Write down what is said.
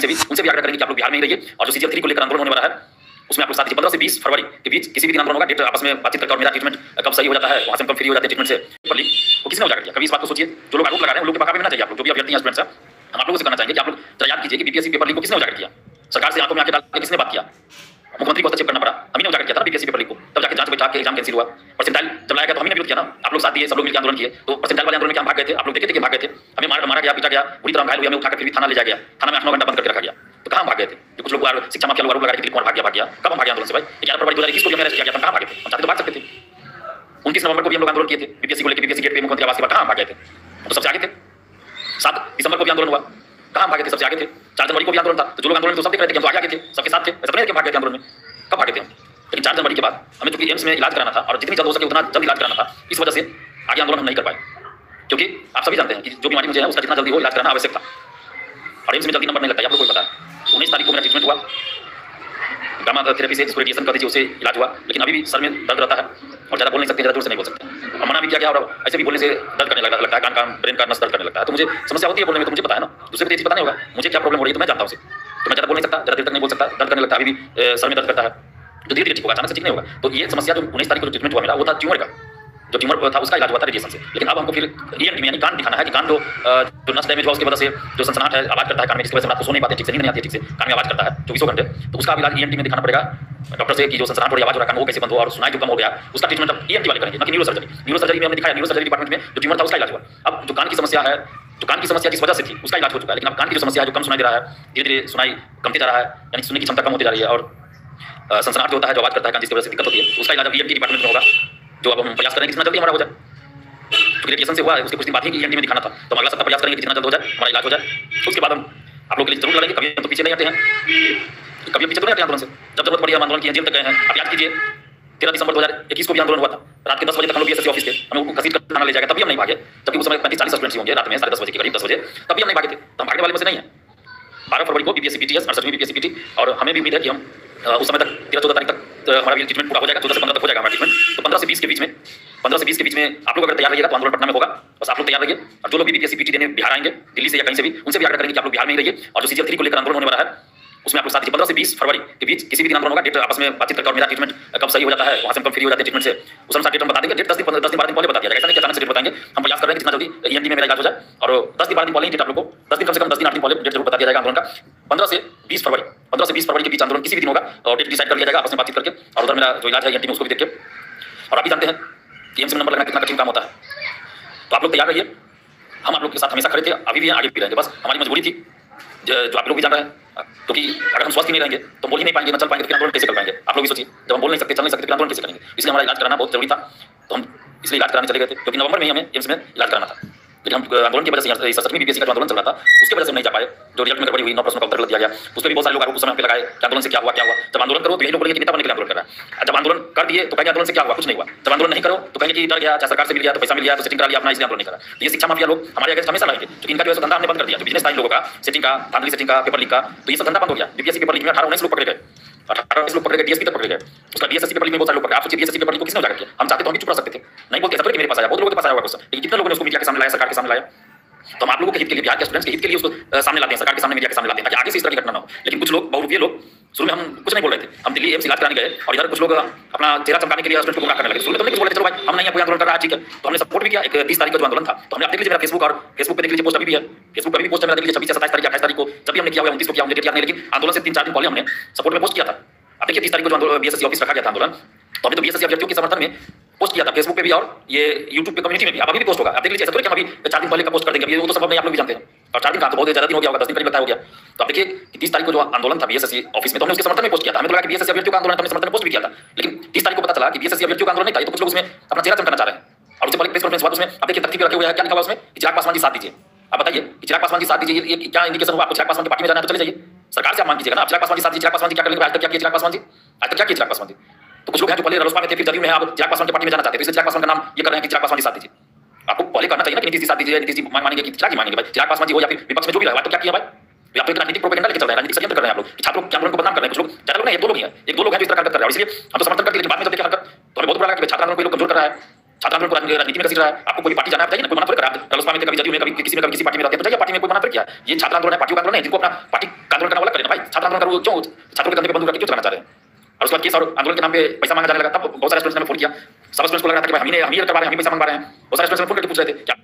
से भी उनसे भी आग्रह करेंगे कि आप लोग बिहार में ही रहिए और जो सीजीएल थ्री को लेकर आंदोलन होने वाला है, उसमें आप लोग साथ पंद्रह से बीस फरवरी के बीच किसी भी आंदोलन होगा। डेट आपस में बातचीत करके और मेरा ट्रीटमेंट कब सही हो जाता है, वहाँ से कब फ्री हो जाते हैं ट्रीटमेंट से। पर वो किसने उजागर किया। कभी इस बात को सोचिए। जो लोग आरोप लगा रहे हैं लोग के पक्का भी ना चाहिए आप लोग। जो भी अभ्यर्थी हैं स्टूडेंट्स हम आप लोगों से करना चाहेंगे कि आप लोग याद कीजिए कि बीपीएससी पेपर लीक को किसने उजागर किया? सरकार से आँखों में आके डाल किसने बात किया? मुख्यमंत्री को हस्तक्षेप करना पड़ा। हम ही ने उजागर किया था बीपीएससी पेपर लीक को। तब जाके जाँच बैठा के एग्ज़ाम कैंसिल हुआ। जब लाया गया तो हम ने विरोध किया ना। आप लोग साथ दिए, सब लोग मिलकर आंदोलन किए। तो परसेंटाइल वाले आंदोलन में हम भाग गए थे? आप लोग देखे थे कि भाग गए थे? हमें मार, मारा गया, पीटा गया, बुरी तरह घायल हुए, हमें उठाकर फिर भी थाना ले जाया गया। थाना में आठ घंटा बंद करके रखा गया। तो कहाँ भाग गए थे? कुछ लोग शिक्षा माफिया लोग लगा के कौन भाग गया भाग गया। कब हम भागे आंदोलन से भाई? ग्यारह फरवरी दो हज़ार इक्कीस को भी अरेस्ट किया गया था कहाँ भागे थे? चाहते तो भाग सकते थे। उनतीस नवंबर को भी हम लोग आंदोलन किए थे। बीपीएससी को लेकर बीपीएससी गेट पे मुख्यमंत्री आवास के बाद कहाँ भागे थे? तो सबसे आगे थे। सात दिसंबर को भी आंदोलन हुआ। कहाँ भागे थे? सबसे आगे थे। चार जनवरी को भी आंदोलन था। तो जो लोग आंदोलन तो सब देख रहे थे हम तो आगे थे। सबके साथ थे। ऐसा नहीं कि भाग गए थे आंदोलन में। कब भागे थे? चार जनवरी के बाद हमें चूँकि एम्स में इलाज कराना था और जितनी जल्द हो सके उतना जल्द इलाज कराना था, इस वजह से आगे आंदोलन हम नहीं कर पाए। क्योंकि आप सभी जानते हैं कि जो बीमारी मुझे है, उसका जितना जल्दी हो इलाज कराना आवश्यक था। और एम्स में जल्दी नंबर नहीं लगता आप लोग को पता उन्नीस तारीख को मेरा ट्रीटमेंट हुआ। गामा थेरेपी से रेडिएशन कर दीजिए उसे इलाज हुआ, लेकिन अभी भी सर में दर्द रहता है और ज़्यादा बोल नहीं सकते ज़्यादा दूर से नहीं बोल सकते। और मना भी किया गया और ऐसे भी बोलने से दर्द करने लगता लगता है, कान का ब्रेन का नस दर्द करने लगता है। तो मुझे समस्या होती है बोलने में तो मुझे पता है ना। दूसरे को चीज़ पता नहीं होगा। मुझे क्या प्रॉब्लम हो रही है तो मैं जानता हूँ उसे। तो मैं ज़्यादा बोल नहीं सकता, ज़्यादा देर तक नहीं बोल सकता, दर्द करने लगता अभी भी सर में दर्द करता है। तो धीरे धीरे ठीक होगा, अचानक से ठीक नहीं होगा तो ये समस्या जो उन्नीस तारीख को जो ट्रीटमेंट हुआ मेरा वो था ट्यूमर का। जो ट्यूमर था उसका इलाज हुआ था रेडिएशन से। लेकिन अब हमको फिर ई यानी कान दिखाना है कि कान जो जो नस डैमेज हुआ उसकी वजह से जो सनसनाहट है, आवाज़ करता है कान में, जिसकी वजह से रात सो नहीं पाते, ठीक से नहीं आती, ठीक से कान में आवाज़ करता है, चौबीसों घंटे। तो उसका इलाज ई में दिखाना पड़ेगा डॉक्टर से कि जो सनसनाहट हो आवाज़ हो रहा है वो कैसे बंद हो, और सुनाई जो कम हो गया, उसका ट्रीटमेंट अब ई वाले करेंगे, ना कि न्यूरो सर्जरी न्यूरो सर्जरी में हमने दिखाया न्यूरो सर्जरी डिपार्टमेंट में जो ट्यूमर था, उसका इलाज हुआ। अब जो कान की समस्या है, जो कान की समस्या जिस वजह से थी, उसका इलाज हो चुका है, लेकिन अब कान की जो समस्या है, जो कम सुनाई दे रहा है धीरे धीरे सुनाई कमती जा रहा है, यानी सुनने की क्षमता कम होती जा रही है, और संसनाट जो होता है, जो आवाज़ करता है जिसकी वजह से दिक्कत होती है, उसका इलाज अब ई डिपार्टमेंट में होगा, जो अब हम प्रयास करेंगे कितना जल्दी हमारा हो जाए। तो रेडिएशन से हुआ है उसके कुछ दिन बाद ही ई में दिखाना था। तो अगला सप्ताह प्रयास करेंगे जितना जल्द हो जाए, हमारा इलाज हो जाए। उसके बाद हम आप लोग के लिए ज़रूर लड़ेंगे, कभी तो पीछे नहीं आते हैं। कभी पीछे तो नहीं आते आंदोलन से। जब ज़रूरत पड़ी आंदोलन किए जेल तक गए हैं। अब याद कीजिए, तेरह दिसंबर दो हज़ार इक्कीस को भी आंदोलन हुआ था। रात के दस बजे तक हम लोग बीएसएससी ऑफ़िस थे हमें घसीट कर थाना ले जाएगा, तभी हम नहीं भागे। जबकि उस समय पैंतीस चालीस स्टूडेंट्स होंगे, रात में साढ़े दस बजे के करीब दस बजे, तभी हम नहीं भागे थे। तो हम भागने वाले में से नहीं है। बारह फरवरी को बीपीएससी पीटीएस अड़सठवीं बीपीएससी पीटी और हमें भी उम्मीद है कि हम उस समय तक तेरह चौदह तारीख तक हमारा भी ट्रीटमेंट पूरा हो जाएगा, चौदह से पंद्रह तक हो जाएगा हमारा ट्रीटमेंट तो पंद्रह से बीस के बीच में, पंद्रह से बीस के बीच में आप लोग अगर तैयार रहिएगा तो आंदोलन पटना में होगा बस आप लोग तैयार रहिए, और जो लोग भी बीपीएससी पीटी देने बिहार आएँगे, दिल्ली से या कहीं से भी, उनसे भी आग्रह करेंगे कि आप लोग बिहार में ही रहिए, और जो सीजीएल थ्री को लेकर आंदोलन होने वाला है, उसमें आप लोग साथ पंद्रह से बीस फरवरी के बीच किसी भी दिन आंदोलन होगा डेट आपस में बातचीत करके और मेरा ट्रीटमेंट कब सही हो जाता है, वहाँ से कब फ्री हो जाते हैं ट्रीटमेंट से। उस अनुसार डेट हम बता देंगे डेट दस दिन दस दिन बारह दिन पहले बता दिया ऐसा नहीं अचानक से डेट बताएँगे, हम प्रयास कर रहे हैं जितना जल्दी ई में मेरा इलाज हो जाए, और दस दिन बारह दिन पहले डेट आप लोग दस दिन कम से कम दस दिन, आठ दिन पहले डेट ज़रूर बता दिया जाएगा आंदोलन का। पंद्रह से बीस फरवरी, पंद्रह से बीस फरवरी के बीच आंदोलन किसी भी दिन होगा और डेट डिसाइड कर लिया जाएगा, आपस में बातचीत करके। और उधर मेरा जो इलाज है उसको भी देख के। और आप भी जानते हैं कि एम्स में नंबर लगना कितना कठिन काम होता है। तो आप लोग तैयार रहिए। हम आप लोग के साथ हमेशा खड़े थे, अभी भी आगे भी रहेंगे। बस हमारी मजबूरी थी, जो आप लोग भी जान रहे हैं, क्योंकि अगर हम स्वस्थ नहीं रहेंगे तो बोल ही नहीं पाएँगे, न चल पाएँगे तो फिर आंदोलन कैसे कर पाएँगे? आप लोग भी सोचिए, जब हम बोल नहीं सकते, चल नहीं सकते, फिर आंदोलन कैसे करेंगे? इसलिए हमारा इलाज कराना बहुत ज़रूरी था तो हम इसलिए इलाज कराने चले गए थे, क्योंकि नवंबर में ही हमें एम्स में इलाज कराना था। लेकिन हम आंदोलन की वजह से सच में बीपीएससी का आंदोलन चल रहा था, उसकी वजह से नहीं जा पाए। जो रिज़ल्ट में गड़बड़ी हुई, नौ प्रश्नों का उत्तर दिया गया। उस पर भी बहुत सारे लोग आरोप उस समय पे लगाए कि आंदोलन से क्या हुआ क्या हुआ। जब आंदोलन करो तो यही लोग बोलेंगे कि नेता बनने के लिए आंदोलन कर रहा है। जब आंदोलन कर दिए तो कहेंगे आंदोलन से क्या हुआ, कुछ नहीं हुआ। जब आंदोलन नहीं करो तो कहेंगे कि डर गया, चाहे सरकार से मिल गया तो पैसा मिल गया तो सेटिंग करा लिया अपना इसलिए आंदोलन नहीं करा। ये शिक्षा माफिया लोग हमारे अगेंस्ट हमेशा लाएँगे, क्योंकि इनका जो धंधा हमने बंद कर दिया। जो बिज़नेस था लोगों का सेटिंग का, धांधली सेटिंग का पेपर लीक का तो ये सब धंधा बंद हो गया। बीपीएससी पेपर लीक में अठारह, उन्नीस लोग पकड़े गए। अठारह लोग पकड़े गए डीएसपी तक पकड़े गए। उसका डीएसएससी पेपर लीक में बहुत सारे लोग पकड़े आप सोचिए डीएसएससी पेपर लीक को किसने उजागर किया? हम चाहते तो हम चुप रह सकते थे। नहीं बोलते आया हुआ क्वेश्चन लेकिन कितने लोगों ने उसको मीडिया के सामने लाया, सरकार के सामने लाया? तो हम आप लोगों के हित के लिए बिहार के स्टूडेंट्स के हित के लिए उसको सामने लाते हैं। सरकार के सामने मीडिया के सामने लाते हैं, ताकि आगे से इस तरह की घटना ना हो। लेकिन कुछ लोग, बहुरूपीय लोग, शुरू में हम कुछ नहीं बोल रहे थे। हम दिल्ली एम्स इलाज कराने गए और इधर कुछ लोग अपना चेहरा चमकाने के लिए हस्बैंड को गुमराह करने लगे। शुरू में तो नहीं कुछ बोले चलो भाई, हम नहीं कोई आंदोलन कर रहा ठीक है। तो हमने सपोर्ट भी किया। एक तीस तारीख का जो आंदोलन था तो हमने देख लीजिए मेरा फेसबुक और फेसबुक पे देख लीजिए पोस्ट अभी भी है। फेसबुक पर भी पोस्ट मेरा देख लीजिए, छब्बीस सत्ताईस तारीख, अट्ठाईस तारीख को जब हमने किया हुआ उनतीस को किया हमने डेट नहीं लेकिन आंदोलन से तीन चार दिन पहले हमने सपोर्ट में पोस्ट किया था। अब देखिए, तीस तारीख को जो बीएसएससी ऑफ़िस रखा गया था आंदोलन। तो हमने तो बीएसएससी अभ्यर्थियों के समर्थन में पोस्ट किया था फेसबुक पे भी और ये यूट्यूब पे कम्युनिटी में भी। अब अभी भी पोस्ट होगा। आप देख लीजिए, ऐसा तो हम अभी चार दिन पहले का पोस्ट कर देंगे। अभी वो तो सब नहीं आप लोग भी जानते हैं। और चार दिन का तो बहुत ज़्यादा दिन हो गया होगा, दस दिन लगता हो गया। तो आप देखिए कि तीस तारीख को जो आंदोलन था बीएसएससी ऑफ़िस में तो हमने उसके समर्थन में पोस्ट किया था। हमें तो लगा कि बीएसएससी अभ्यर्थियों का आंदोलन हमने समर्थन में पोस्ट भी किया था। लेकिन तीस तारीख को पता चला कि बीएसएससी अभ्यर्थियों का आंदोलन नहीं था। तो कुछ लोग उसमें अपना चेहरा चमकाना चाह रहे हैं। और उससे पहले प्रेस कॉन्फ्रेंस बाद उसमें आप देखिए तख्ती पे रखे हुए हैं। क्या लिखा हुआ उसमें? चिराग पासवान जी साथ दीजिए। आप बताइए कि चिराग पासवान जी साथ दीजिए। ये क्या इंडिकेशन हुआ? आपको चिराग पासवान की पार्टी में जाना है तो चले जाइए। सरकार से आप मांग कीजिएगा ना। चिराग पासवान जी साथ चिराग पासवान जी क्या करेंगे आज तक क्या किया? चिराग पासवान जी? आज तक क्या किया चिराग पासवान जी? तो कुछ लोग हैं जो पहले रलोसपा में थे, फिर जदयू में है, अब चिराग पासवान की पार्टी में जाना चाहते हैं। इसलिए चिराग पासवान का नाम ये कर रहे हैं कि चिराग पासवान जी साथ दीजिए आपको पहले करना चाहिए ना कि नीतीश साथ दीजिए नीतीश जी मानेंगे कि चिराग मानेंगे भाई। चिराग पासवान जी हो या फिर विपक्ष में जो भी रहा तो क्या किया भाई? प्रोपेगेंडा लेके चल रहे हैं षड्यंत्र कर रहे हैं आप लोग छात्रों के आंदोलन को बदनाम कर रहे हैं कुछ लोग? ज़्यादा लोग नहीं दो लोग हैं एक दो लोग हैं जो इस तरह कर रहे हैं। इसलिए हम तो समर्थन करते बाद में जब तो हमें बहुत कि छात्र को लोग कमज़ोर कर रहा है। को राजनीति में रहा है। आपको कोई पार्टी जाना चाहिए ना, कोई मना थोड़ी कर रलोसपा में कभी जदयू में, कभी किसी में, कभी किसी पार्टी में रहते हैं तो पार्टी में कोई मना कर किया। ये छात्र आंदोलन है का आंदोलन है, जिनको अपना पार्टी का आंदोलन छात्र आंदोलन करो, क्यों? छात्रों के क्यों चलाना चाह रहे हैं? और उसके बाद केस और आंदोलन के नाम पे पैसा मांगा जाने लगा। तब बहुत सारे स्टूडेंट्स ने फ़ोन किया। सब स्टूडेंट्स को लग रहा था कि भाई हम हम ही करवा रहे हैं, हम ही पैसा मांग रहे हैं। बहुत सारे स्टूडेंट्स फ़ोन करके पूछ रहे थे, क्या